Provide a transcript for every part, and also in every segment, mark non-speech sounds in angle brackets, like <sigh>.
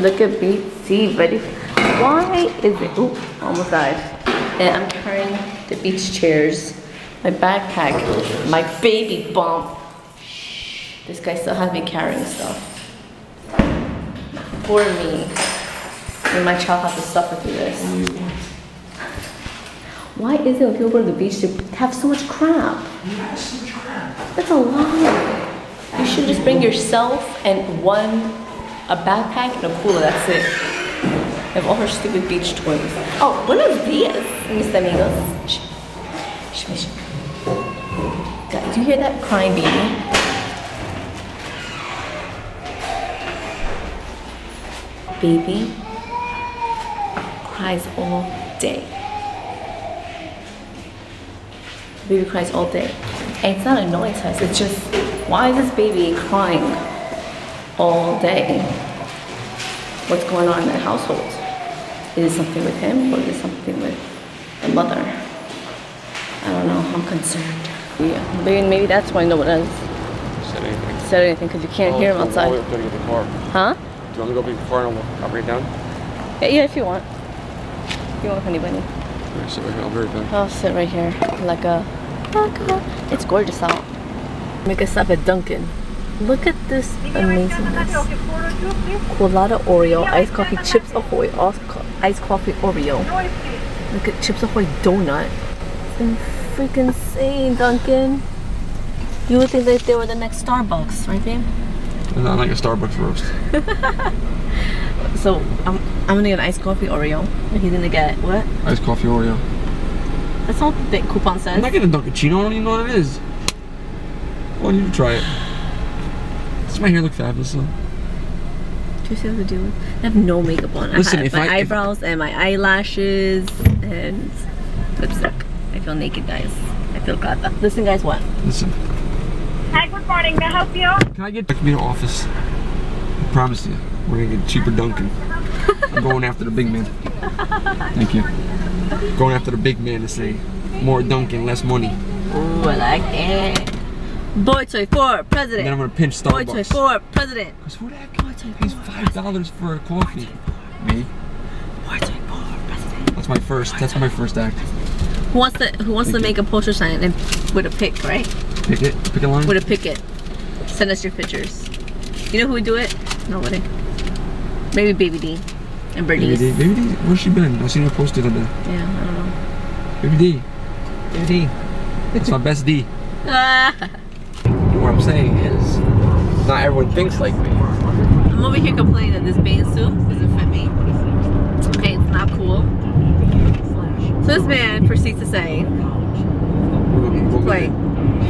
look at BT, ready? Why is it, oop, almost died. And I'm carrying the beach chairs, my backpack, my baby bump. This guy still has me carrying stuff. Poor me. And my child has to suffer through this. Why is it when people go to the beach to have so much crap? That's a lot. You should just bring yourself and one, a backpack and a cooler, that's it. And all her stupid beach toys. Oh, buenos dias, mis amigos. Shh. Shh, shh. God, Do you hear that crying baby? Baby cries all day. Baby cries all day. And it's not us, it's just, why is this baby crying all day? What's going on in the household? Is it something with him or is it something with the mother? I don't know, I'm concerned. Yeah, maybe, maybe that's why no one has Said anything. said anything because you can't hear him Oh, outside. We're gonna get the car. Huh? Do you want me to go get the car and I'll, I'll bring it down? Yeah, yeah, if you want. If you want, honey bunny. All right, so I'll be right back. I'll sit right here like a, like a it's gorgeous out. Make a stop at Dunkin'. Look at this amazingness. Coolatta Oreo, iced coffee, Chips Ahoy, iced coffee Oreo. Look at Chips Ahoy donut. It's in- freaking insane, Dunkin'. You would think that they were the next Starbucks, right, babe? Not like a Starbucks roast. <laughs> So I'm, I'm gonna get an iced coffee Oreo, and he's gonna get what? Iced coffee Oreo. That's all the coupon says. I'm not getting a Dunkaccino. I don't even know what it is. I want you to try it. Does my hair look fabulous though? Do you see what to do? I have no makeup on. Listen, I have if my I- if- eyebrows and my eyelashes and lipstick. I feel naked, guys. I feel gata. Listen, guys, what? Listen. Hi, good morning. May I help you? Can I get back to me in the office? I promise you, we're gonna get cheaper Dunkin'. I'm going after the big man. Thank you. Going after the big man to say more Dunkin', less money. Ooh, I like it. Boy toy for And then I'm gonna pinch Starbucks. Boy toy for president. Cause who the heck pays five dollars for a coffee? Me. Boy toy for president. That's my first. That's my first act. Who wants to Who wants to Thank make a poster sign and with a pick, right? Pick it. Pick a line. With a picket. Send us your pictures. You know who would do it? Nobody. Maybe Baby D and Baby Bernice. D. Baby D. Where's she been? I seen her posted on the Yeah, I don't know. Baby D. Baby D. That's my best D. Ah. <laughs> What I'm saying is, not everyone thinks like me. I'm over here complaining that this bathing suit doesn't fit me. Okay, it's not cool. So this man proceeds to say, Play.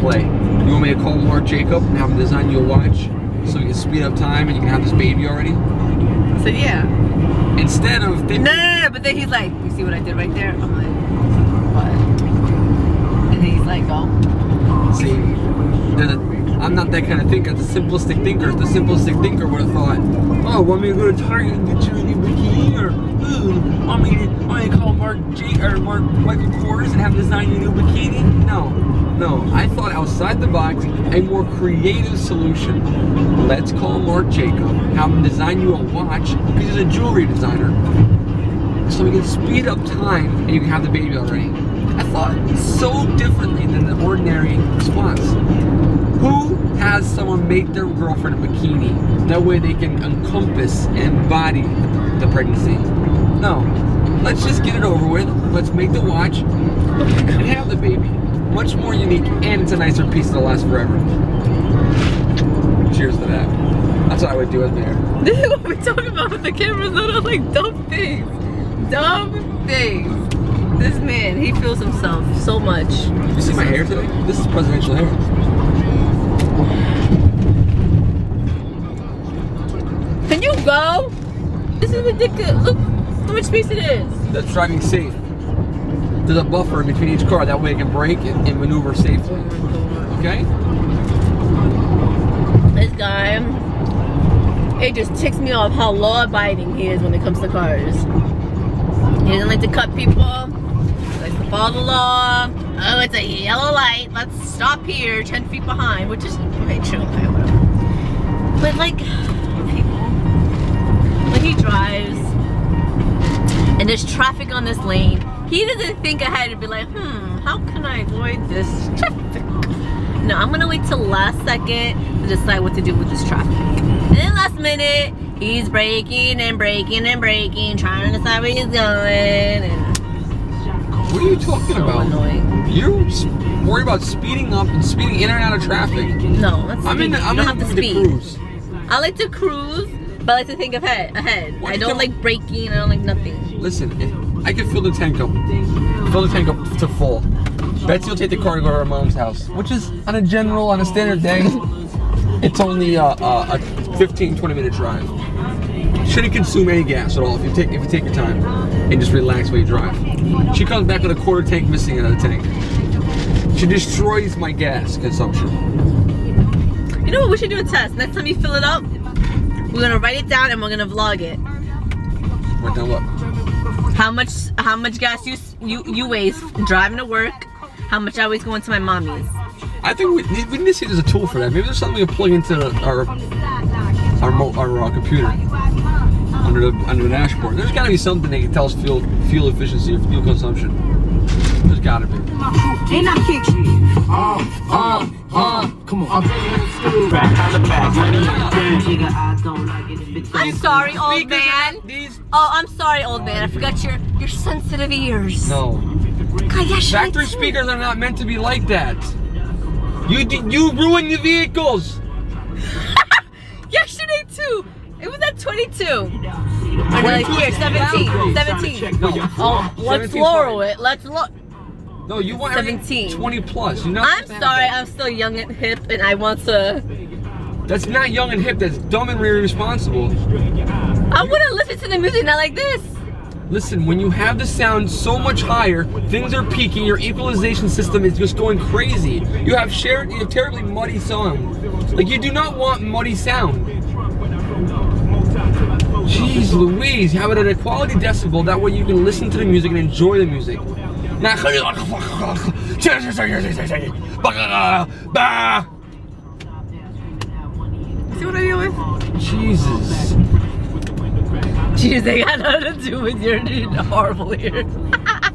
Play. You want me to call Mark Jacob and have him design you a watch so you can speed up time and you can have this baby already? so yeah. Instead of thinking, no, no, no, but then he's like, you see what I did right there? I'm like, what? And he's like, oh. see, there's a, I'm not that kind of thinker. The simplistic thinker, the simplistic thinker would have thought, oh, want me to go to Target and get you a new bikini, or ooh, want me to, want to call Mark J or Mark Michael Kors and have him design you a new bikini? No, no. I thought outside the box, a more creative solution. Let's call Mark Jacob, have him design you a watch because he's a jewelry designer, so we can speed up time and you can have the baby already. I thought so differently than the ordinary response. Who has someone make their girlfriend a bikini? That way they can encompass and embody the, pregnancy. No. Let's just get it over with. Let's make the watch and have the baby. Much more unique and it's a nicer piece that'll last forever. Cheers to that. That's what I would do with there. <laughs> This is what we're talking about with the cameras on. I'm like, dumb things. Dumb things. This man, he feels himself so much. You see my hair today? This is presidential hair. Can you go? This is ridiculous. Look how much space it is. That's driving safe. There's a buffer in between each car, that way it can brake and, and maneuver safely. Oh okay? This guy, it just ticks me off how law-abiding he is when it comes to cars. He doesn't like to cut people. He likes to follow the law. Oh, it's a yellow light. Let's stop here, 10 feet behind, which is okay, chill. Okay, whatever. But like, he drives and there's traffic on this lane, he doesn't think ahead and be like, hmm, how can I avoid this traffic? No, I'm gonna wait till last second to decide what to do with this traffic. And then last minute, he's braking and braking and braking, trying to decide where he's going. And What are you talking so about? annoying. You're s- worried about speeding up and speeding in and out of traffic. No, that's I'm in. The, I'm you don't in have to speed. cruise. I like to cruise, but I like to think ahead. Ahead. I don't like breaking. I don't like nothing. Listen, I can fill the tank up. Fill the tank up to full. Betsy will take the car to go to her mom's house, which is on a general, on a standard day, it's only uh, uh, a 15, 20 minute drive. Shouldn't consume any gas at all if you take if you take your time and just relax while you drive. She comes back with a quarter tank missing out of the tank. She destroys my gas consumption. You know what? We should do a test. Next time you fill it up, we're gonna write it down and we're gonna vlog it. Right now, what? How much how much gas you you you waste driving to work? How much I always go into my mommy's? I think we need, we need to see there's a tool for that. Maybe there's something we can plug into our our mo- our uh, computer under the under the dashboard. There's got to be something that can tell us fuel fuel efficiency or fuel consumption. There's got to be. Ain't I kick Uh, uh, uh, come on. Back on the back, money Nigga, I don't like it if it's I'm sorry, old man. Oh, I'm sorry, old man. I forgot your your sensitive ears. no God, yeah, factory speakers are not meant to be like that. You d- you ruin the vehicles. <laughs> Yesterday too. It was at 22. Or no, like 22 here, is 17. 17. No. Oh, let's 17 's lower it. Let's look. No, you want everything 17. 20 plus. You know. I'm sorry, I'm still young and hip, and I want to. That's not young and hip. That's dumb and irresponsible. I want to listen to the music, not like this. Listen, when you have the sound so much higher, things are peaking. Your equalization system is just going crazy. You have shared, you have terribly muddy sound. Like you do not want muddy sound. Jeez Louise, have it at a quality decibel. That way you can listen to the music and enjoy the music. Not. See what I deal with? Jesus. Jeez, they got nothing to do with your horrible ears.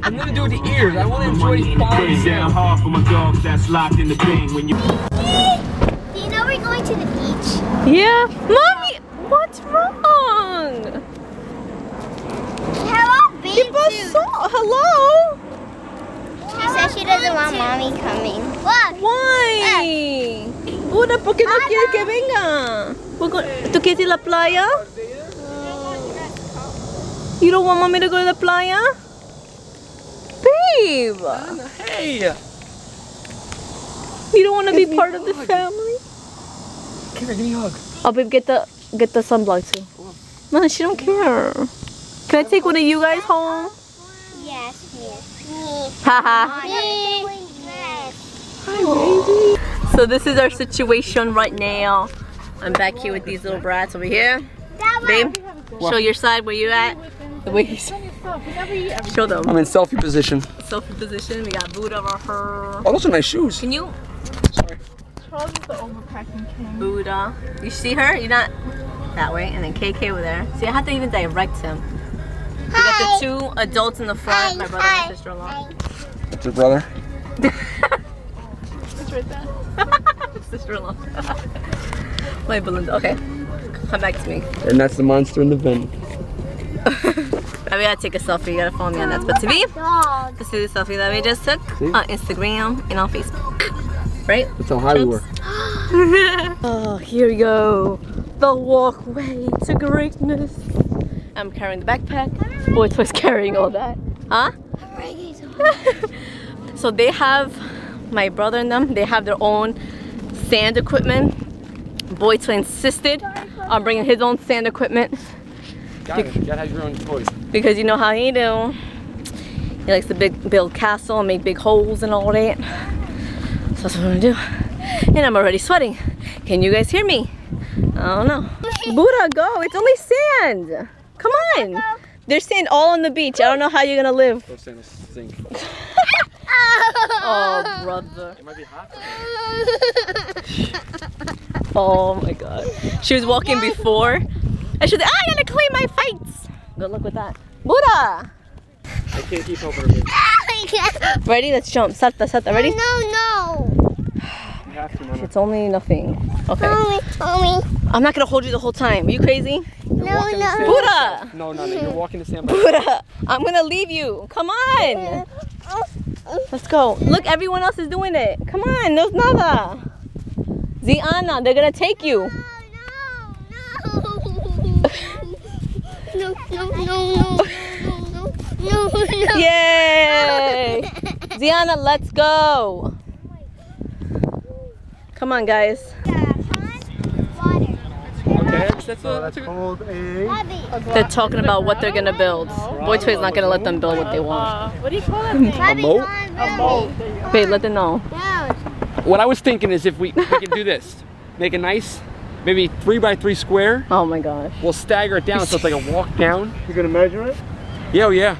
I'm gonna do with the ears. I want to enjoy Money in the quality pen down hard for my dogs that's locked the bin when you Do you know we're going to the beach? Yeah. Mommy, what's wrong? Hello, beach. ¿Qué pasó? Hello? She says she doesn't want mommy coming. Look. Why? Buda, ¿por qué no quieres que venga? We're go- ¿Tú quieres ir a la playa? You don't want mommy to go to the playa? Babe! Hey, You don't want to be part of the family? come here, give me a hug. Oh, babe, get the get the sunblock too. No, she don't care. Can I take one of you guys home? Yes, yes. Me. Haha. Me. Hi, baby. So this is our situation right now. I'm back here with these little brats over here. Babe, show your side where you at. The way he's show them. I'm in selfie position. Selfie position. We got Buddha over her. Oh, those are nice shoes. Can you? Sorry. Buddha. You see her? You're not that way. And then KK over there. See, I have to even direct him. We got the two adults in the front, my brother and sister-in-law. That's your brother. It's right there. <laughs> sister-in-law. <laughs> my Belinda. Okay. Come back to me. And that's the monster in the <laughs> bin. I gotta take a selfie. You gotta follow me on that. But to me, Dog. this is the selfie that we just took See? on Instagram and on Facebook. Right? That's how high we were. oh, here we go. The walkway to greatness. I'm carrying the backpack. Boy was carrying all that. Huh? <laughs> so they have, my brother and them, they have their own sand equipment. Boy insisted on bringing his own sand equipment Got it. You gotta have your own toys. because you know how he do. He likes to big, build castle and make big holes and all that. So that's what I'm gonna do. And I'm already sweating. Can you guys hear me? I don't know. Buddha, go. It's only sand. Come on. There's sand all on the beach. I don't know how you're gonna live. Go stand in sink. Oh, <laughs> brother. It might be hot. <laughs> Oh my god. She was walking before I should. Ah, I gotta claim my fights. Good luck with that. Buddha. I can't keep up with her. <laughs> babe. Ready? Let's jump. Salta, salta. Ready? No, no. You have to, Mama. It's only nothing. Okay. Mommy, mommy. I'm not gonna hold you the whole time. Are you crazy? No, walking the no. Buddha. No, no, no. You're walking the same. <laughs> Buddha. I'm gonna leave you. Come on. Let's go. Look, everyone else is doing it. Come on. No nada. Ziana, they're gonna take you. No, no, no, no, no, no, no, no. No. Yay! <laughs> Ziana, let's go. Come on, guys. Okay, that's, that's, a, that's. Called a. They're talking about what they're gonna build. Boy Toy's not gonna let them build what they want. Uh, what do you call that? A moat? A moat. Wait, let them know. What I was thinking is if we, we can do this, make a nice, maybe three by three square. Oh my gosh. We'll stagger it down so it's like a walk down. You're gonna measure it? Yeah, oh yeah.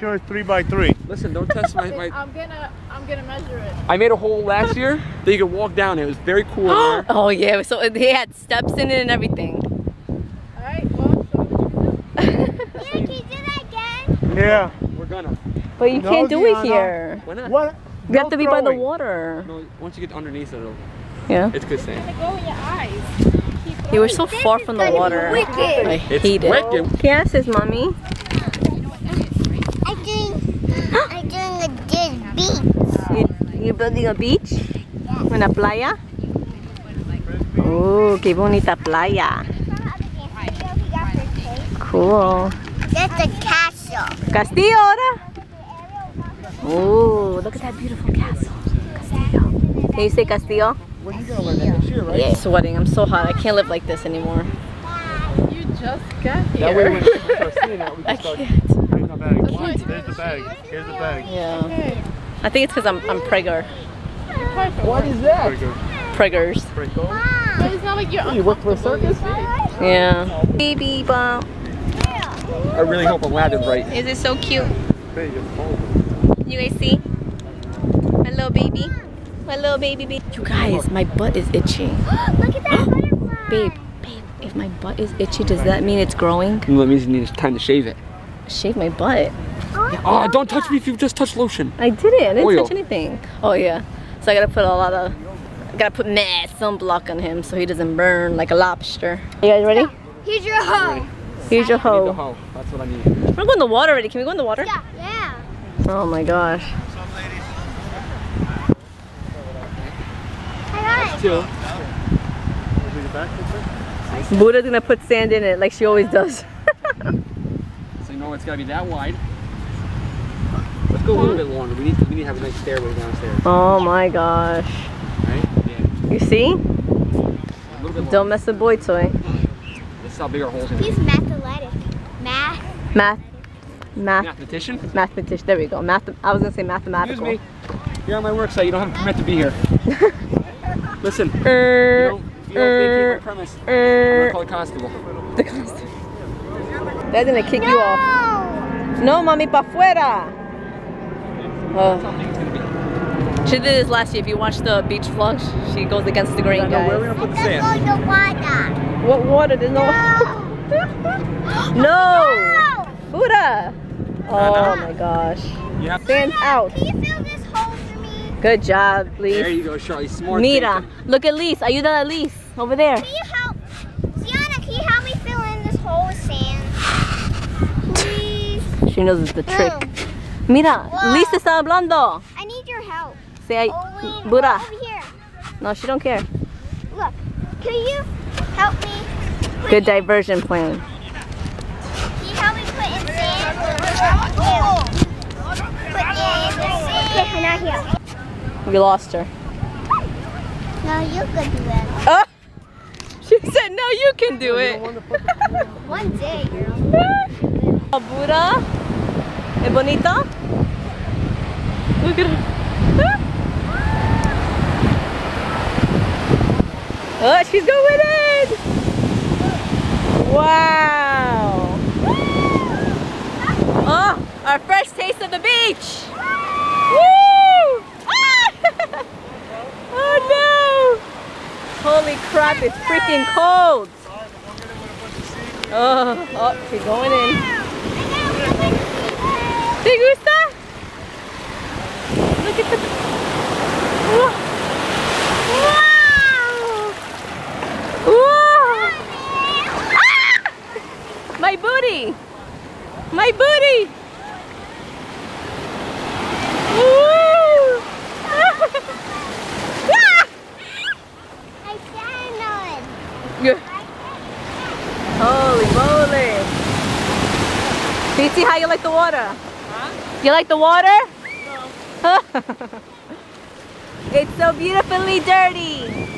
Make sure it's three by three. Listen, don't test my, <laughs> my. I'm gonna, I'm gonna measure it. I made a hole last year that you could walk down. It was very cool. <gasps> in. Oh yeah, so they had steps in it and everything. All right. Well, so Can you do <laughs> that again? Yeah. We're gonna. But you No, can't do it here. Why not? What? You have No to be by the water. No, once you get underneath it, it'll, Yeah. it's good saying. go in your eyes. You were so far from the water. wicked. I It's hate it. wicked. Yes, says mommy. <gasps> I'm doing, a good beat. You, you building a beach? Una playa? Oh, qué bonita playa. Cool. That's a castle. Castillo ahora? Oh, look at that beautiful castle. Castillo. Can you say Castillo? When you gonna learn that next year, right? Yeah. Sweating. I'm so hot. I can't live like this anymore. You just got here. That way when we start seeing that, we <laughs> can start. Can't. Here's the bag. There's the bag. Here's the bag. Yeah. I think it's because I'm I'm pregger. What is that? Very good. Preggers. But it's not like you're You work for a circus? Yeah. Baby bump. I really hope I'm landed right. Is it so cute? You guys see? My little baby. My little baby baby. You guys, my butt is itchy. <gasps> Look at that <gasps> butterfly. Babe, babe, if my butt is itchy, does that mean it's growing? That means you need time to shave it. Shave my butt. Oh, don't touch me if you just touched lotion. I did it. I didn't Oil. touch anything. Oh yeah. So I gotta put a lot of, I gotta put mad sunblock on him so he doesn't burn like a lobster. You guys ready? Here's your hoe. Here's your I need the hoe. hoe. That's what I need. We're gonna go in the water already. Can we go in the water? Yeah. Yeah. Oh my gosh. Hi, guys. Two. Wanna do your back real quick? Buddha's gonna put sand in it like she always does. <laughs> So know it's gotta be that wide. Let's go a little bit longer. We need to, we need to have a nice stairway downstairs. Oh my gosh. Right? Yeah. You see? A bit. Don't mess with boy toy. This is how big our holes are. He's mathletic. Math. Math. Math. Mathematician? Mathematician. There we go. Math. I was gonna say mathematical. Excuse me. You're on my work site. You don't have a permit to be here. <laughs> Listen. You Er, don't, you don't vacate my premise. I'm gonna er. call the constable. They're gonna kick you off. No, mommy, pa fuera. Oh. It's gonna be. She did this last year. If you watch the beach vlog, she goes against the grain, Now, where are we gonna put the sand? go to water. What water? There's no. no. <laughs> Buddha. Oh my gosh. Yeah. Stand out. Can you fill this hole for me? Good job, There you go, Charlie. Smart Mira, thinking. look at Lise. Ayuda a Lise. Over there. Can you help? Sienna, can you help me fill in this hole with sand? Please. She knows it's the trick. Mm. Mira, Wow. Lise está hablando. I need your help. Say, ay- Only Buddha. over here. No, she don't care. Look. Can you help me? Put Good diversion plan. Can you help me put in sand? Yeah. Put in sand. Okay, not here. We lost her. No, you could do that. Oh! She said, no, you can do it. <laughs> One day, girl. <laughs> Oh, Buddha. Es bonito? Look at her. Oh, she's going in! Wow! Oh, our first taste of the beach! Woo! <laughs> Oh no! holy crap, it's freaking cold. Oh, oh, she's going in. ¿Te gusta? Look at the... Wow! Wow! Ah! My booty! My booty! Woo! Ah! I stand on. Yeah. Holy moly! BT, how you like the water? You like the water? No. <laughs> it's so beautifully dirty.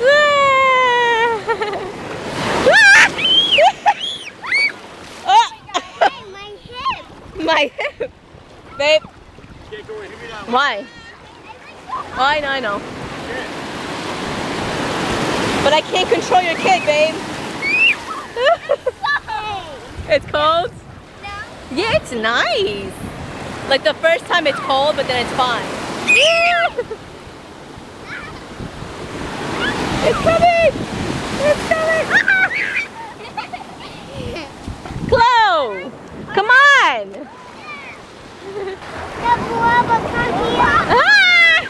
<laughs> Oh, my <laughs> hip. My hip. Babe, Can't go in. Hit me down. why? I know, I know. But I can't control your kid, babe. it's cold? Yeah, it's nice. Like the first time it's cold, but then it's fine. <laughs> it's coming! It's coming! <laughs> Chloe! Come on! The come here. Ah!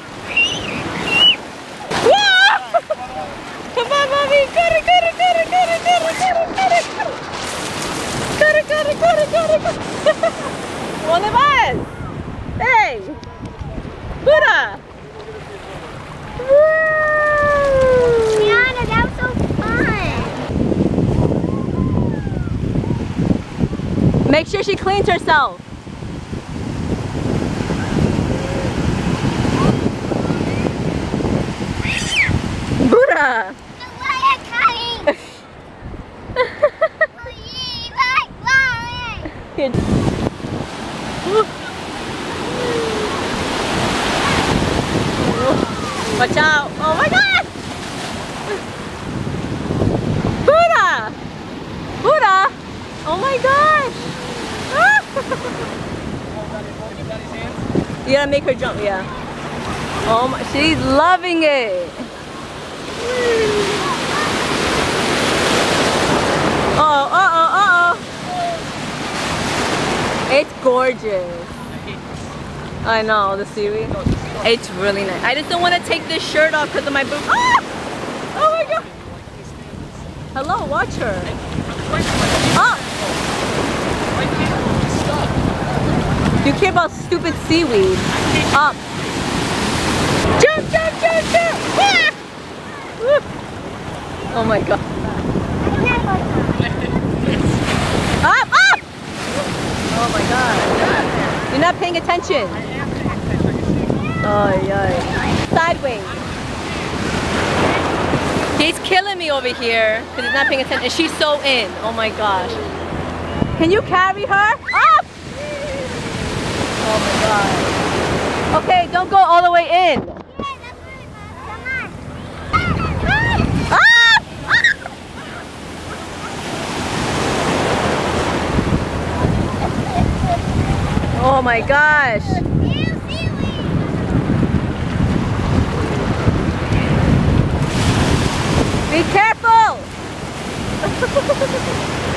Whoa! <laughs> Come on, mommy! Got it, got it, got it, got it, got it, got it, it, got it, got it. ¿Dónde vas? That was so fun. Make sure she cleans herself. Buddha! The way I'm cutting. We like flying. Here. Watch out! Oh my god! Buddha! Buddha! Oh my gosh! you gotta make her jump, yeah. Oh my, she's loving it. Oh, uh oh, uh oh. It's gorgeous. I know, the seaweed. It's really nice. I just don't want to take this shirt off because of my boob. Ah! Oh my god. Hello, watch her. Oh! You care about stupid seaweed. Up. Jump, jump, jump, jump! Ah! Oh my god. Up, up! Oh my god. You're not paying attention. Oh, yeah. Sideways. He's killing me over here because he's not paying attention. She's so in. Oh my gosh. Can you carry her? Up! Oh my god. Okay, don't go all the way in. Oh my gosh. Be careful! <laughs>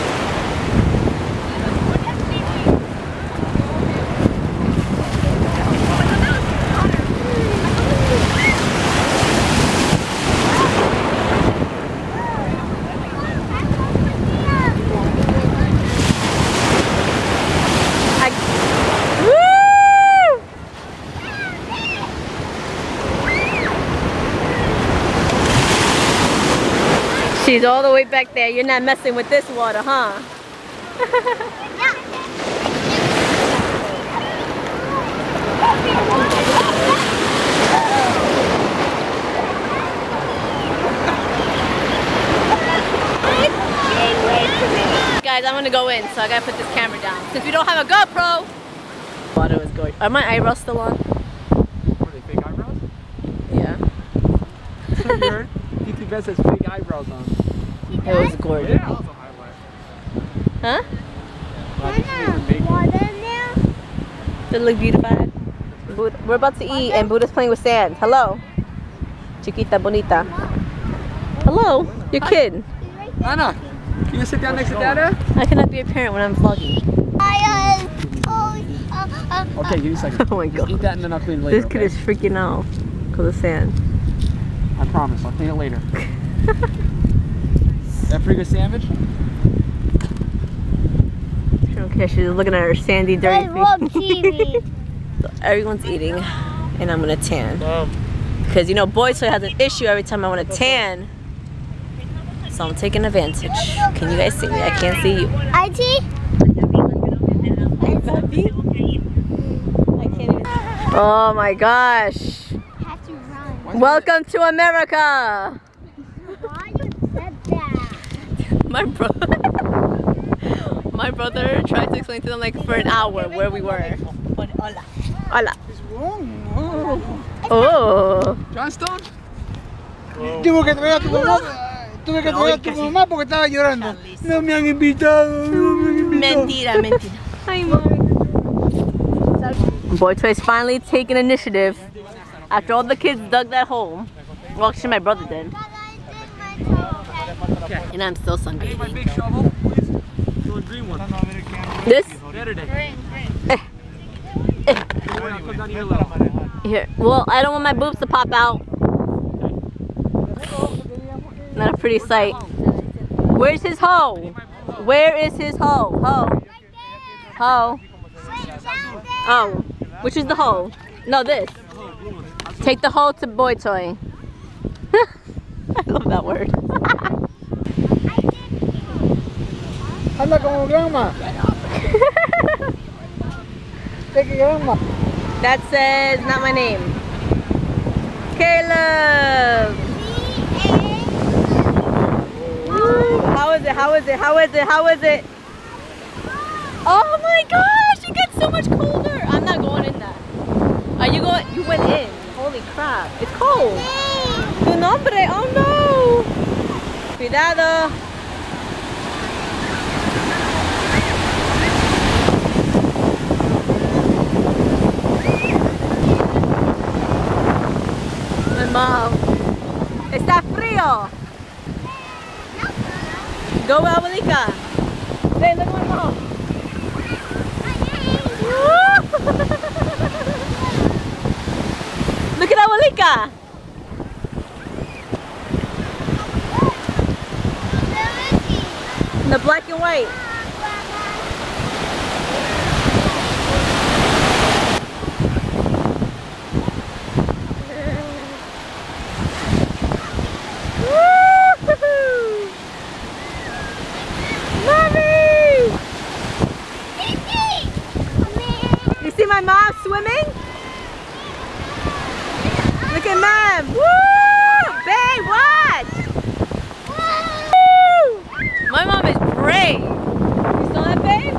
She's all the way back there. You're not messing with this water, huh? Guys, I'm gonna go in, so I gotta put this camera down. Since we don't have a GoPro. Water is going. Are my eyebrows still on? Are they, fake eyebrows? Yeah. you Best has fake eyebrows on. It was gorgeous. Yeah, that was a highlight. Huh? Wow, these things are Does it look beautified? Bud- We're about to eat and Buddha's playing with sand. Hello. Chiquita bonita. Hello, your kid. Anna, can you sit down next to Dada? I cannot be a parent when I'm vlogging. I, Okay, give me a second. <laughs> Oh my Just god. eat that and then I'll clean it later. This kid okay? is freaking out because of sand. I promise, I'll clean it later. <laughs> that pretty good sandwich? She don't care. She's looking at her sandy, dirty I love feet. TV. <laughs> Everyone's eating, and I'm gonna tan. Because you know, Boy Toy has an issue every time I want to tan. So I'm taking advantage. Can you guys see me? I can't see you. IT? I can't even see. Oh my gosh. To. Welcome to America. Why you said that? <laughs> My brother. <laughs> My brother tried to explain to them like for an hour where we were. Hola. Hola. Oh. Johnstone? Tuve que traer a tu mamá. Tuve que traer a tu mamá porque estaba llorando. No me han invitado. No me han invitado. Mentira, mentira. <laughs> Ay, Boy Toy's finally taking initiative after all the kids dug that hole. Well, actually, my brother did. And I'm still My big shovel, please. The green one. This? Saturday. Eh. I'll come down here. Here. Well, I don't want my boobs to pop out. Not a pretty sight. Where's his hoe? Where is his hoe? Hoe. Hoe. Oh. Which is the hoe? No, this. Take the hoe to boy toy. <laughs> I love that word. <laughs> Anda como grandma. Take <laughs> grandma. That says not my name. Caleb. How is it? How is it? How is it? How is it? Oh my gosh, it gets so much colder. I'm not going in that. Are you going? You went in. Holy crap. It's cold. Tu nombre. Oh no. Cuidado. Mom. Está frío. Go, abuelita. <laughs> Hey, look at my mom. look at abuelita. The black and white. Woo-hoo-hoo. Mommy! You see my mom swimming? Look at mom. Woo! Babe, watch! Woo! My mom is brave. You saw that, babe?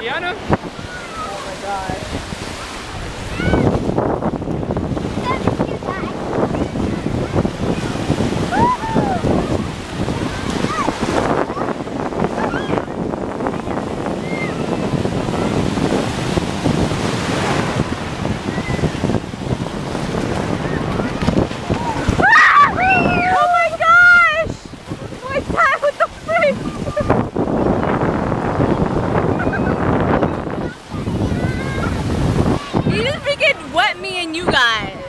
Tiana? Oh my gosh. Oh my gosh! My dad, what the freak? He just freaking wet me and you guys.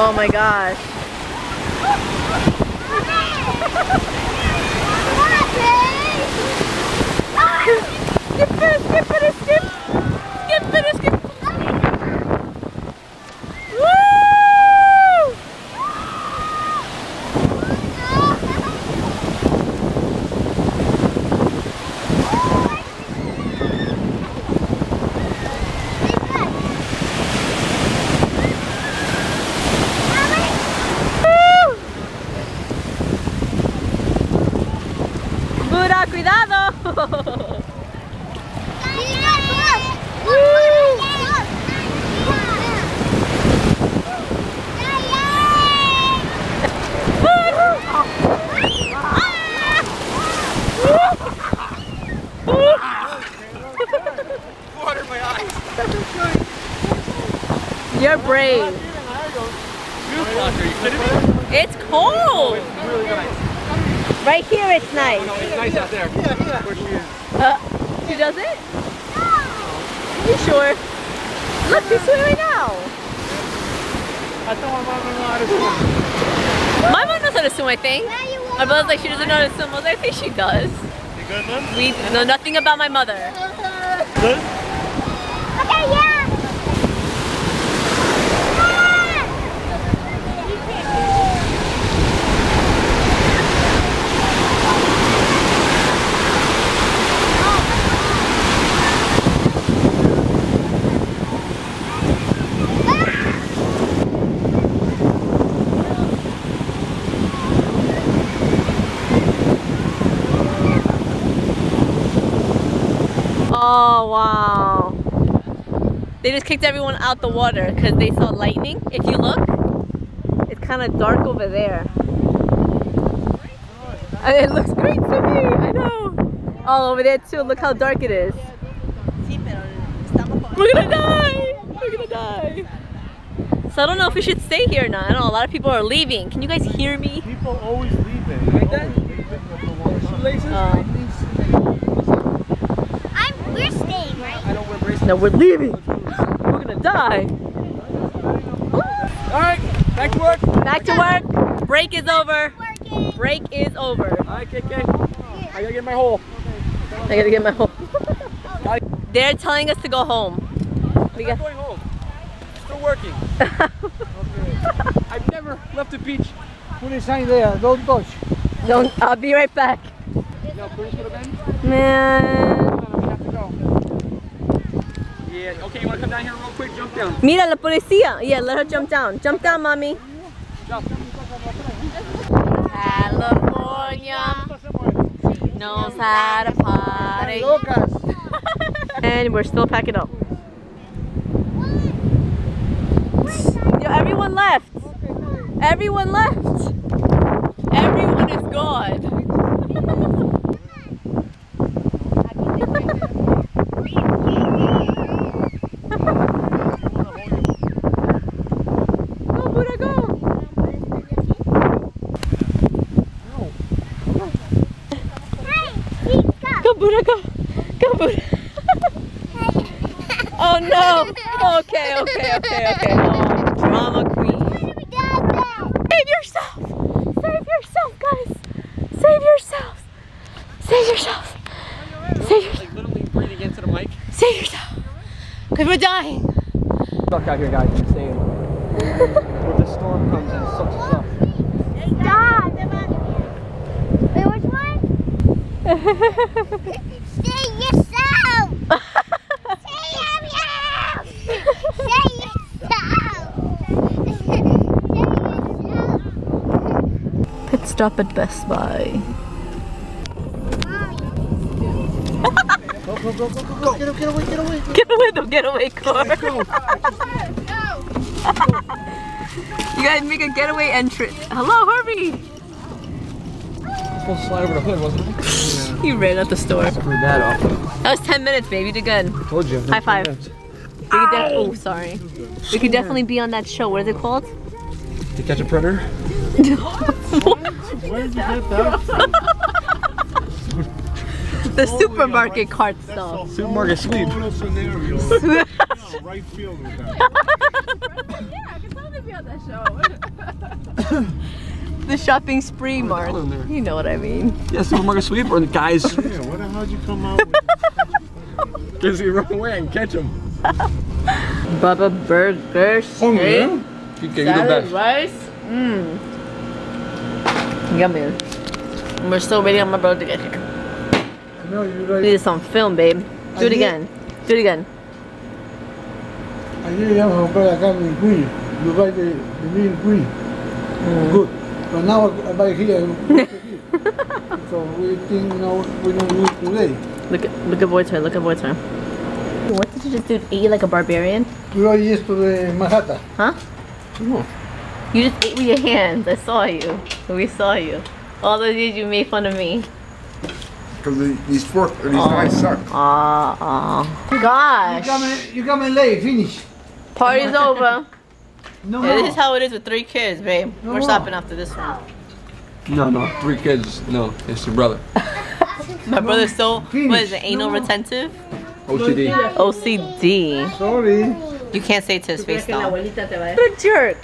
Oh my gosh. Skip it, skip it, skip. Skip it, skip. Woo! Woo! Buda, cuidado! You're brave. Are you kidding me? It's cold. Really nice. Right here it's nice. no It's nice out there. Where she is. Uh, she does it? No. You sure? Look, she's swimming now. I thought my mom didn't know how to swim. My mom knows how to swim, I think. My brother's like, she doesn't know how to swim. I was like, I think she does. You good, man? We know nothing about my mother. Good? Okay, yeah. Oh, wow. They just kicked everyone out the water because they saw lightning. If you look, it's kind of dark over there. And it looks great to me, I know. All over there too, look how dark it is. We're gonna die! We're gonna die! So I don't know if we should stay here or not. I don't know, a lot of people are leaving. Can you guys hear me? People always leaving. Like that? Shoelaces? Oh. I'm, we're staying, right? I don't wear braces. No, we're leaving! We're gonna die! Alright, back to work. Back to work! Break is over! Break is over. Alright, KK. I gotta get my hole. I gotta get my hole. They're telling us to go home. We I'm got going home. Still working. <laughs> I've never left the beach. Put a sign there, don't touch. Don't. I'll be right back. No, police would have been. Man. Hold on, we have to go. Yeah, okay, you wanna come down here real quick? Jump down. Mira la policía. Yeah, let her jump down. Jump down, mommy. Jump. California knows how to party. <laughs> And we're still packing up. Yo, everyone left. Everyone left. Everyone is gone. Go, Buddha, go. Hey, Chica. Go, Buddha, go. Go, Buddha. Oh no. Okay, okay, okay, okay. Oh, drama queen. We got that. Save yourself! Save yourself, guys! Save yourselves! Save yourself! Save yourself! Like literally breathing into the mic. Save yourself! Cause we're dying! Stuck out here, guys. I'm saying. <laughs> When the storm comes and sucks us up. Stop. Wait, which one? Save yourself. Save yourself. Save yourself. Pit stop at Best Buy. Go, go, go, go, go, go. Get, get away, get away. Get away, the getaway car! you guys make a getaway entrance. Hello, Harvey! Supposed to slide over the hood, wasn't it? He ran out the store. Screw that off. That was 10 minutes, baby. You did good. Told you. High five. We could def- oh, sorry. We could definitely be on that show. What is it called? To catch a predator? <laughs> Where did you get that from? The oh, supermarket cart stuff. Supermarket sweep. Total scenario. <laughs> No, right field with that. <laughs> Yeah, I can totally be on that show. The shopping spree, Mark. You know what I mean. Yeah, supermarket sweep or the guys <laughs> Yeah, where the hell did you come out with? <laughs> because he run away and catch him. Bubba Burger oh, Hungry, Steak. huh? You, you the Salad, best. rice. Mmm. Yummy. We're still waiting on my brother to get here. No, you We right. need some film, babe. Do it again. Do it again. Ayer íbamos a comprar la carne en Queen. You buy the, the meat in Queen. Mm. Good. But now I <laughs> buy here. so we think, you know, we don't do it today. Look at look at boy toy. Look at boy toy. What did you just do? Eat like a barbarian? We are used to the Manhattan. Huh? No. You just ate with your hands. I saw you. We saw you. All those years you made fun of me. Because these fork or these Oh. knives suck. Ah, ah. You Gosh. come, in, you come in late, finish. Party's <laughs> over. No, Yeah, this is how it is with three kids, babe. We're stopping after this one. No, no, three kids. No, it's your brother. <laughs> My brother's so, what is it, anal retentive? OCD. OCD. Sorry. You can't say it to his face though. What a jerk.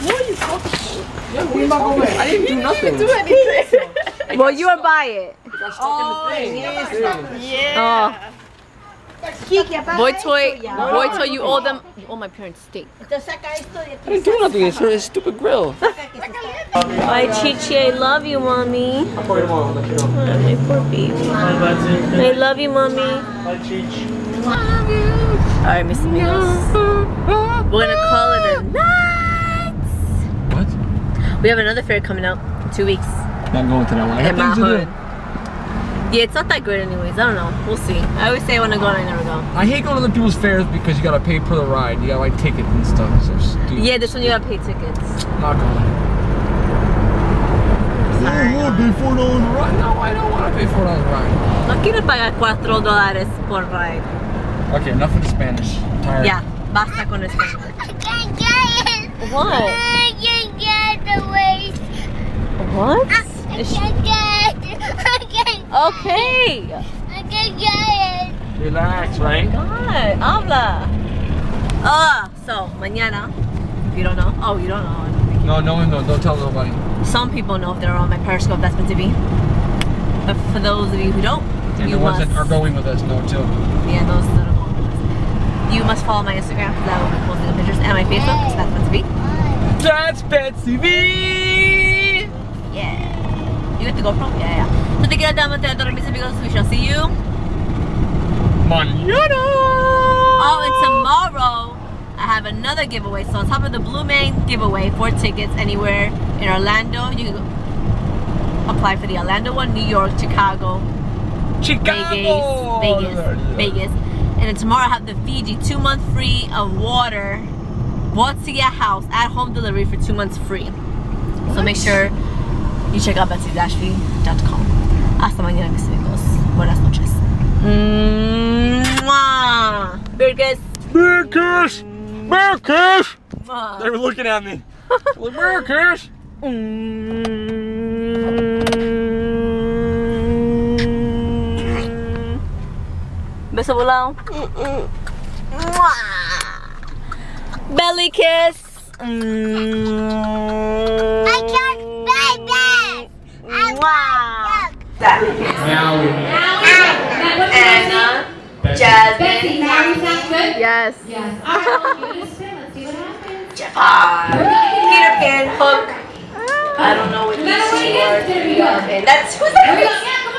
What are you talking about? I didn't do nothing. Well, you are by it. Oh. oh. Boy toy, boy toy, you owe them, you owe my parents steak. I didn't do nothing. It's her stupid grill. Bye, Chichi. I love you, mommy. I'll put it on. I'll you know. Oh, my poor baby. I love you, mommy. Alright, Miss Amigos. We're gonna call it a night. What? We have another fair coming up in two weeks. Not going to that one. I in got things to Hood. do. Yeah, it's not that good anyways. I don't know. We'll see. I always say I want to go and I never go. I hate going to other people's fairs because you gotta pay per the ride. You gotta like tickets and stuff. It's so stupid. Yeah, this one you gotta pay tickets. I'm not going. I want to pay four dollars a ride. No, I don't want to pay four dollars a ride. No quiero pagar 4 dólares por ride. Okay, enough of the Spanish. I'm tired. Ya, basta con eso. I can't get it. What? I can't get the waist. What? I Is she- can't get it. <laughs> I Okay. I can't get it. Relax, right? God, habla. Ah, so mañana. If you don't know, oh, you don't know. I don't think. No, no one knows. Don't tell nobody. Some people know if they're on my Periscope. That's meant to be. But for those of you who don't, And you the ones must. that are going with us know too. Yeah, those that are going with us. You must follow my Instagram because I will be posting the pictures and my Facebook because that's meant to be. That's Betsy V. Yeah. You get the GoPro? Yeah, yeah. So te quiero dar mis amigos. We shall see you. Mañana. Oh, and tomorrow I have another giveaway. So on top of the Blue Man giveaway, four tickets anywhere in Orlando, you can apply for the Orlando one, New York, Chicago, Chicago. Vegas, Vegas, Vegas. And then tomorrow I have the Fiji two month free of water brought to your house at home delivery for two months free. So make sure you check out betsy-v.com. Hasta mañana, mis amigos. Buenas noches. Mwah. Beard kiss. Bear kiss. Bear kiss. They were looking at me. Like, Bear kiss. Beso bolao. Belly kiss. Mm. I can't baby. I want Anna. Jasmine. Betsy, now you sound good? Yes. Yes. All right, well, it spin. Let's see what happens. Peter Pan hook. I don't know what No matter what it is, it's gonna be good. That's who's that? Here we go.